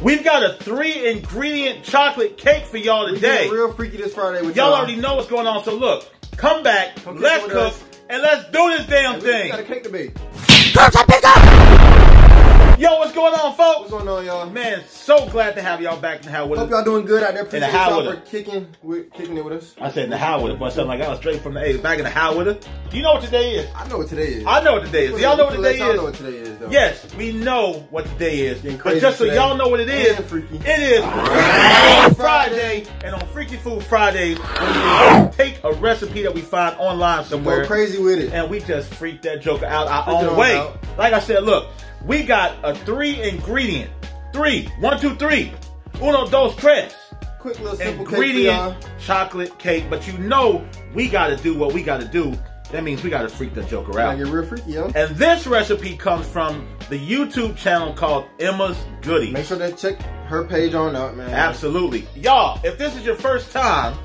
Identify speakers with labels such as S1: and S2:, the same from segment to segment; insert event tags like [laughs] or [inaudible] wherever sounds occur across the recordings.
S1: We've got a three ingredient chocolate cake for y'all
S2: We
S1: today.
S2: real freaky this Friday with
S1: Y'all
S2: y'all.
S1: already know what's going on. So look, come back,
S2: Come
S1: let's cook,
S2: us.
S1: and let's do this damn
S2: Hey, we
S1: thing.
S2: got a cake debate.
S1: Yo, what's going on, folks?
S2: What's going on, y'all?
S1: Man, so glad to have y'all back in the house with
S2: Hope
S1: us.
S2: y'all doing good out there. Appreciate
S1: the house
S2: y'all for
S1: it.
S2: kicking with kicking it with us.
S1: I said in the house with it, but something like that was straight from the A. Back in the house with it. Do you know what today is?
S2: I know what today is.
S1: I know what today is. Do y'all know what today
S2: y'all know
S1: is?
S2: what today is, though.
S1: Yes, we know what today is. But just so y'all know what it is, it is Freaky Friday. And on Freaky Food Fridays, we take a recipe that we find online somewhere.
S2: Go crazy with it.
S1: and we just freak that joker out our own way.
S2: out.
S1: Like I said, look, we got a three ingredient, three, one, two, three, uno, dos, tres,
S2: Quick little simple cake
S1: ingredient chocolate cake. But you know, we got to do what we got to do. That means we got to freak that joker
S2: Gotta
S1: out.
S2: get real freaky, yo.
S1: And this recipe comes from the YouTube channel called Emma's Goodies.
S2: Make sure to check her page on out, man.
S1: Absolutely. Y'all, if this is your first time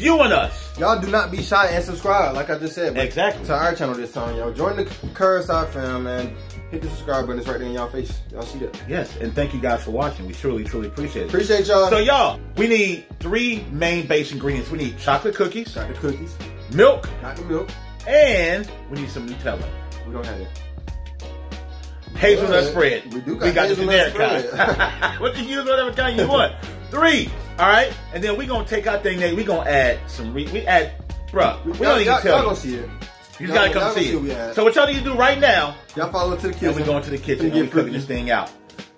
S1: viewing us,
S2: Y'all do not be shy and subscribe, like I just said.
S1: Exactly.
S2: To our channel this time, y'all. Join the Curbside fam, and Hit the subscribe button. It's right there in y'all face. Y'all see that?
S1: yes, and thank you guys for watching. We truly, truly appreciate it.
S2: Appreciate y'all.
S1: So y'all, we need three main base ingredients. We need chocolate cookies,
S2: Chocolate cookies,
S1: milk,
S2: the milk.
S1: and we need some Nutella.
S2: We don't have that.
S1: Hazelnut spread.
S2: We do got
S1: we got the generic
S2: spread.
S1: kind. [laughs] what you use, whatever kind you want. [laughs] Three. All right, and then we gonna take our thing. There, we gonna add some. Re- we add, bruh. We
S2: y'all,
S1: don't even
S2: y'all,
S1: tell
S2: y'all
S1: you.
S2: gonna see it.
S1: You
S2: y'all-
S1: gotta come see
S2: see
S1: it.
S2: add.
S1: So what y'all need to do right now?
S2: Y'all follow to the kitchen.
S1: And we going to the kitchen
S2: Finna
S1: and we cooking this thing out.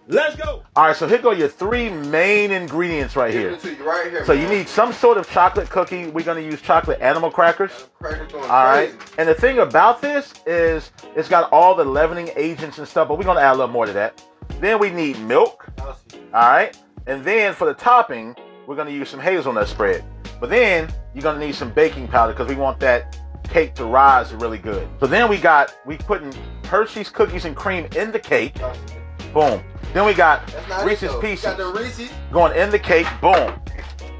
S1: Let's go. All right, so here go your three main ingredients right here.
S2: to you right here.
S1: So you need some sort of chocolate cookie. We're gonna use chocolate animal crackers.
S2: Crackers going
S1: All right.
S2: crazy.
S1: And the thing about this is it's got all the leavening agents and stuff, but we're gonna add a little more to that. Then we need milk. All right. And then for the topping, we're gonna use some hazelnut spread. But then you're gonna need some baking powder because we want that cake to rise really good. So then we got we putting Hershey's cookies and cream in the cake. Boom. Then we got Reese's. Pieces
S2: Got the Reese's.
S1: going in the cake. Boom.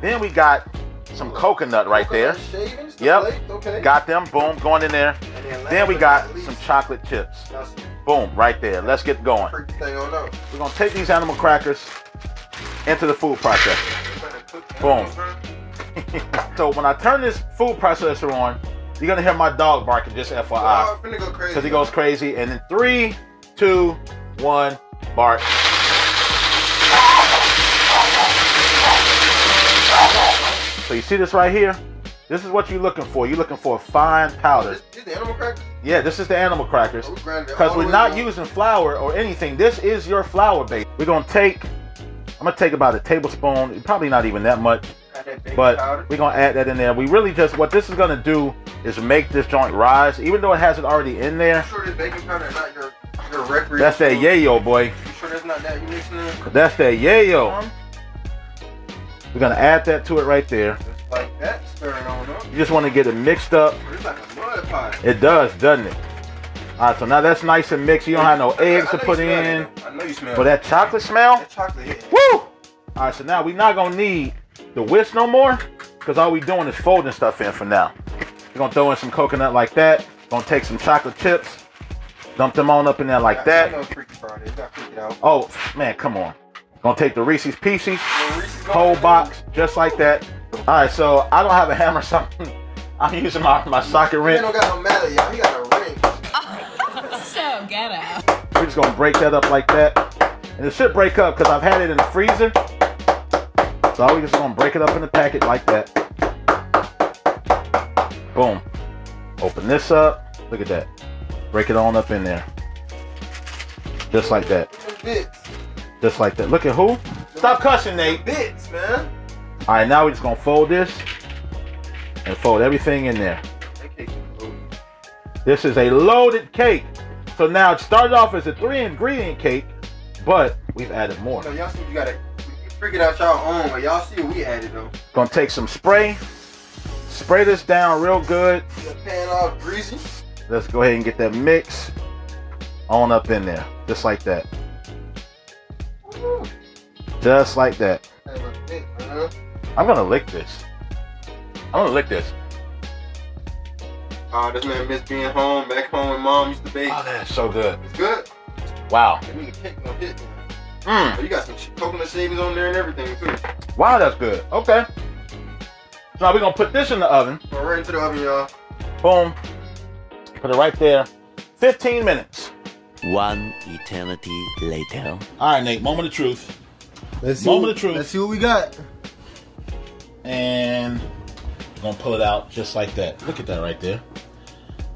S1: Then we got some coconut right there.
S2: Shavings, the
S1: Yep.
S2: Okay.
S1: Got them. Boom. Going in there.
S2: Then,
S1: Then we got
S2: but not least,
S1: some chocolate chips. Boom. Right there. Let's get going.
S2: Freak the thing on out.
S1: We're gonna take these animal crackers into the food processor. Boom. [laughs] so when I turn this food processor on, you're gonna hear my dog barking. Just FYI,
S2: finna go
S1: because he goes crazy. And in three, two, one, bark. So you see this right here? This is what you're looking for. You're looking for a fine powder.
S2: This, animal crackers?
S1: Yeah, this is the animal crackers.
S2: Oh, we
S1: Because we're not
S2: down.
S1: using flour or anything. This is your flour base. We're gonna take. I'm gonna take about a tablespoon. Probably not even that much,
S2: Got that baking
S1: but
S2: powder.
S1: we're gonna add that in there. We really just what this is gonna do is make this joint rise, even though it has it already in there.
S2: Sure this baking powder is not your your?
S1: That's that yayo, boy.
S2: Sure that's that you mixing?
S1: That's that yayo. We're gonna add that to it right there.
S2: Just like that, stirring on up.
S1: You just want to get it mixed up.
S2: Like a mud pie.
S1: It does, doesn't it? All right, so now that's nice and mixed. You don't have no eggs
S2: I
S1: to put in.
S2: it. I know you smell it.
S1: that chocolate smell,
S2: That chocolate.
S1: Woo! All right, so now we're not gonna need the whisk no more, because all we doing is folding stuff in for now. We're gonna throw in some coconut like that. Gonna take some chocolate chips, dump them on up in there like
S2: I
S1: that.
S2: know Freaky Friday. You got freaked out.
S1: Oh man, come on. Gonna take the Reese's Pieces,
S2: Reese's
S1: whole box, just like that. All right, so I don't have a hammer, so [laughs] I'm using my, my socket wrench.
S2: don't got no mallet, y'all. He got a.
S3: So ghetto.
S1: We're just gonna break that up like that. And it should break up because I've had it in the freezer. So we're just gonna break it up in the packet like that. Boom. Open this up. Look at that. Break it on up in there. Just like that.
S2: Bits.
S1: Just like that. Look at who? Stop cussing, Nate.
S2: Bits, man.
S1: Alright, now we're just gonna fold this and fold everything in there.
S2: That cake is good.
S1: This is a loaded cake. So now it started off as a three ingredient cake, but we've added more.
S2: So y'all see you gotta figure it out y'all own, but y'all see what we added though.
S1: Gonna take some spray, spray this down real good.
S2: The pan all greasy.
S1: Let's go ahead and get that mix on up in there, just like that, just like that.
S2: That was thick, man.
S1: I'm gonna lick this. I'm gonna lick this.
S2: Oh, this man miss being home, back home when mom used to bake.
S1: Oh, that's so good.
S2: It's good.
S1: Wow.
S2: That nigga cake gonna hit.
S1: Mm.
S2: You got some coconut shavings on there and everything too.
S1: Wow, that's good. Okay. So now we're gonna put this in the oven.
S2: Go right into the oven, y'all.
S1: Boom. Put it right there. 15 minutes.
S4: One eternity later.
S1: All right, Nate. Moment of truth.
S2: Let's
S1: see Moment what- of truth.
S2: Let's see what we got.
S1: And we're gonna pull it out just like that. Look at that right there.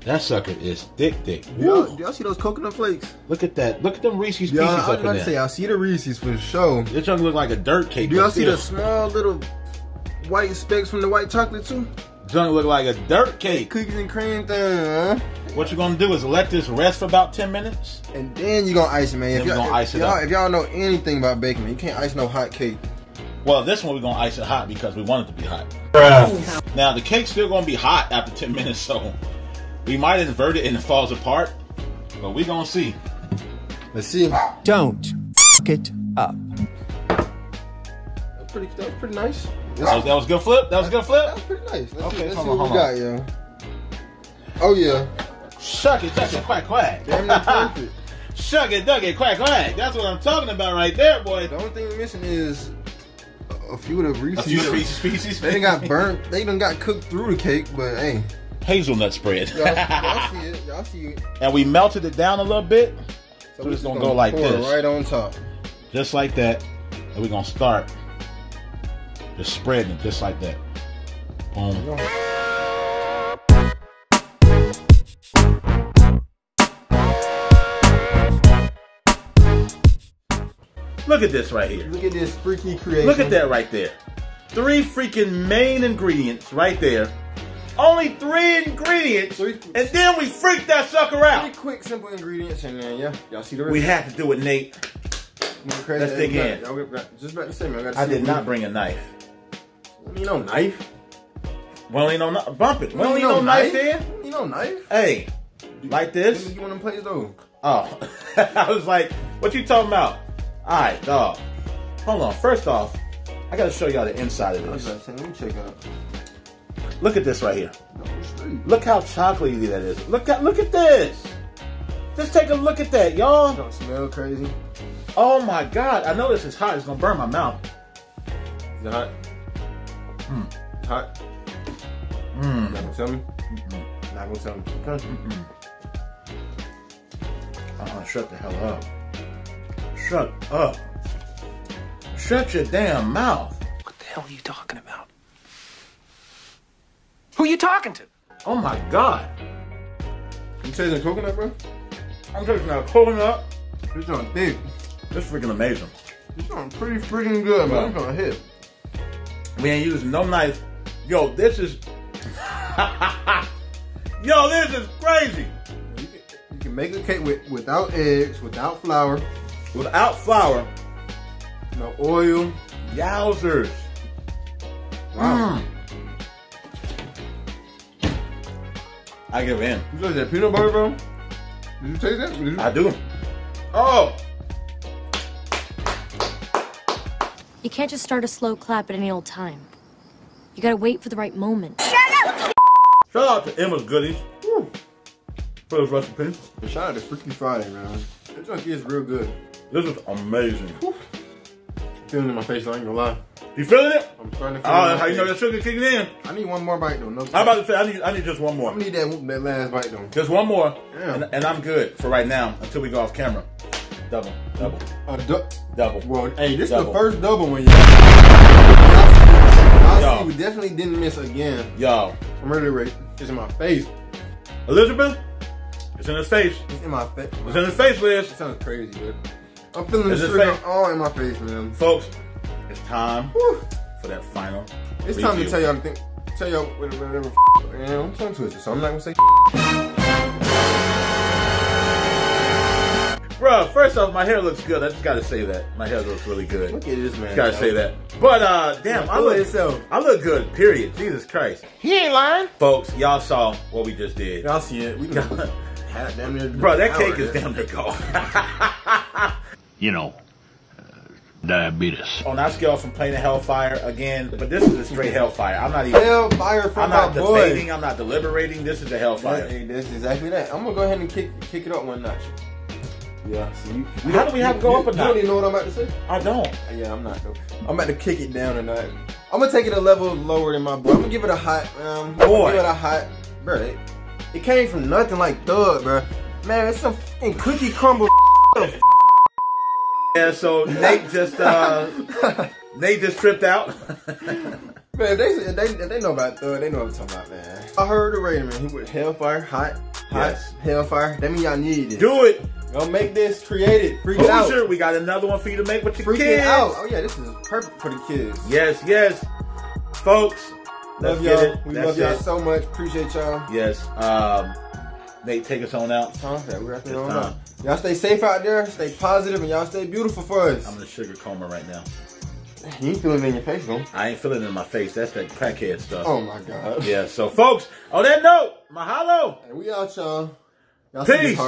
S1: That sucker is thick, thick.
S2: Y'all, y'all see those coconut flakes?
S1: Look at that. Look at them Reese's
S2: Yeah,
S1: pieces
S2: I was
S1: up
S2: about
S1: in
S2: to say. I see the Reese's for sure.
S1: This junk look like a dirt cake.
S2: Do y'all
S1: but
S2: see the small little white specks from the white chocolate too?
S1: junk look like a dirt cake?
S2: Cookies and cream thing, huh?
S1: What you gonna do is let this rest for about 10 minutes.
S2: And then you gonna ice it, man.
S1: Then
S2: If y'all,
S1: gonna ice it
S2: y'all,
S1: up.
S2: if y'all know anything about baking, man, you can't ice no hot cake.
S1: Well, this one we're gonna ice it hot because we want it to be hot. Now the cake's still gonna be hot after 10 minutes, so we might invert it and it falls apart. But we gonna see.
S2: Let's see.
S5: Don't f it up.
S2: That's pretty. That was pretty nice.
S1: That was, that was a good flip. That was a good
S2: That
S1: flip.
S2: was pretty nice. Let's
S1: Okay,
S2: see, let's
S1: hold
S2: see
S1: on,
S2: what we
S1: hold
S2: got, yo. Oh yeah,
S1: Shuck it, duck it, quack, quack.
S2: damn near perfect. [laughs]
S1: Shuck it, duck it, quack, quack. That's what I'm talking about right there, boy.
S2: The only thing we're missing is a- a few of the
S1: A
S2: Reese's.
S1: few Reese's pieces.
S2: They done got burnt. They done got cooked through the cake, but hey,
S1: hazelnut spread.
S2: y'all, [laughs] y'all see it. Y'all see it.
S1: and we melted it down a little bit, So
S2: we
S1: it's
S2: just
S1: gonna go like this.
S2: right on top.
S1: just like that. And we're gonna start just spreading it just like that. Boom. Look at this right here.
S2: Look at this freaky creation.
S1: Look at that right there. Three freaking main ingredients right there. Only three ingredients,
S2: Three-
S1: and then we freak that sucker out.
S2: Three quick, simple ingredients, and then yeah, y'all see the rest.
S1: We have to do it, Nate.
S2: Crazy.
S1: let's dig in.
S2: Uh, just about to say, man. I,
S1: I did not bring a knife.
S2: You know, knife.
S1: We don't need no knife. Bump it. We don't need no
S2: know,
S1: knife there.
S2: You know, knife.
S1: Hey, like this.
S2: You want them plates though.
S1: Oh, [laughs] I was like, what you talking about? All right, dog. Hold on. First off, I gotta show y'all the inside of this.
S2: to let me check out.
S1: Look at this right here. Look how chocolatey that is. Look at look at this. Just take a look at that, y'all.
S2: Don't smell crazy.
S1: Oh my god. I know this is hot. It's gonna burn my mouth.
S2: Is it hot?
S1: Hmm.
S2: It's hot.
S1: Mm.
S2: Not gonna tell me. Not gonna tell me. Okay.
S1: Uh-uh, shut the hell up. Shut up. Shut your damn mouth.
S5: What the hell are you talking about? Who you talking to?
S1: Oh my god.
S2: You tasting coconut, bro?
S1: I'm taking out coconut.
S2: This joint thick.
S1: This is freaking amazing.
S2: This joint pretty freaking good, man. I'm gonna hit.
S1: We ain't using no knife. Yo, this is. [laughs] Yo, this is crazy.
S2: You can, you can make a cake with, without eggs, without flour,
S1: Without flour,
S2: no oil.
S1: yowzers.
S2: Wow.
S1: Mm. I give in.
S2: You taste that peanut butter, bro? Did you taste that? You?
S1: I do. Oh,
S6: You can't just start a slow clap at any old time. You gotta wait for the right moment.
S1: shout out to Emma's Goodies
S2: Woo.
S1: for this recipe.
S2: Shout out to Freaky Friday, man. This junk is real good.
S1: This is amazing.
S2: Feeling it in my face, I ain't gonna lie.
S1: You feeling it?
S2: I'm starting to feel
S1: Oh,
S2: it in
S1: that's
S2: my
S1: how you know that sugar kicking in.
S2: I need one more bite though. No,
S1: I'm about to say I need I need just one more.
S2: I need that that last bite though.
S1: Just one more,
S2: Yeah.
S1: and, and I'm good for right now until we go off camera. Double, double,
S2: A du-
S1: double.
S2: well, hey, this is the first double one, y'all. I
S1: Yo.
S2: see we definitely didn't miss again.
S1: Yo,
S2: I'm ready to rate. It's in my face.
S1: Elizabeth, it's in his face.
S2: It's in my face.
S1: It's in his face, Liz.
S2: It sounds crazy, but I'm feeling the sugar all in my face, man.
S1: Folks, it's time
S2: Whew.
S1: for that final.
S2: It's time to tell y'all to think, tell y'all whatever. whatever you know, I'm tongue twisted, so I'm not gonna say.
S1: Bro, first off, my hair looks good. I just gotta say that. My hair looks really good.
S2: Look at this man.
S1: Gotta say that. But uh damn, I look
S2: itself.
S1: I look good, period. Jesus Christ.
S2: He ain't lying.
S1: Folks, y'all saw what we just did.
S2: Y'all see it. We can have damn near.
S1: Bro, that cake is damn near gone. [laughs]
S7: you know, diabetes.
S1: On our scale from plain to hellfire again, but this is a straight hellfire. I'm not even
S2: Hell fire from
S1: I'm
S2: my
S1: not
S2: boy.
S1: debating, I'm not deliberating. This is a hellfire.
S2: Hey, that's exactly that. I'm gonna go ahead and kick kick it up one notch. Yeah, see you. you
S1: How
S2: don't-
S1: we have to go
S2: you-
S1: up a
S2: You don't
S1: notch?
S2: even know what I'm about to say.
S1: I don't.
S2: Yeah, I'm not though. I'm about to kick it down a notch. I'm gonna take it a level lower than my boy. I'm gonna give it a hot, um, I'm
S1: Boy.
S2: give it a hot, bro. It, it came from nothing like thug, bro. Man, it's some fucking cookie crumble. [laughs]
S1: Yeah, so Nate just uh [laughs] Nate just tripped out.
S2: Man, they, they they know about thug. They know what I'm talking about, man. I heard the rating, man. He went hellfire, hot, hot,
S1: Yes.
S2: hellfire. That mean y'all need it.
S1: Do it.
S2: Gonna make this, create it, freak it out,
S1: Hoosier, we got another one for you to make with your
S2: freak
S1: kids.
S2: out. Oh yeah, this is perfect for the kids.
S1: Yes, yes. Folks,
S2: Love y'all. We
S1: That's
S2: love y'all so much. Appreciate y'all.
S1: Yes. Um Nate, take us on out.
S2: We wrapping it on
S1: time.
S2: up. Y'all stay safe out there. Stay positive, and y'all stay beautiful for us.
S1: I'm in a sugar coma right now.
S2: You ain't feeling it in your face, though.
S1: I ain't feeling it in my face. That's that crackhead stuff.
S2: Oh my god.
S1: Yeah, so folks, on that note, mahalo.
S2: And we out, y'all. Y'all
S1: Peace.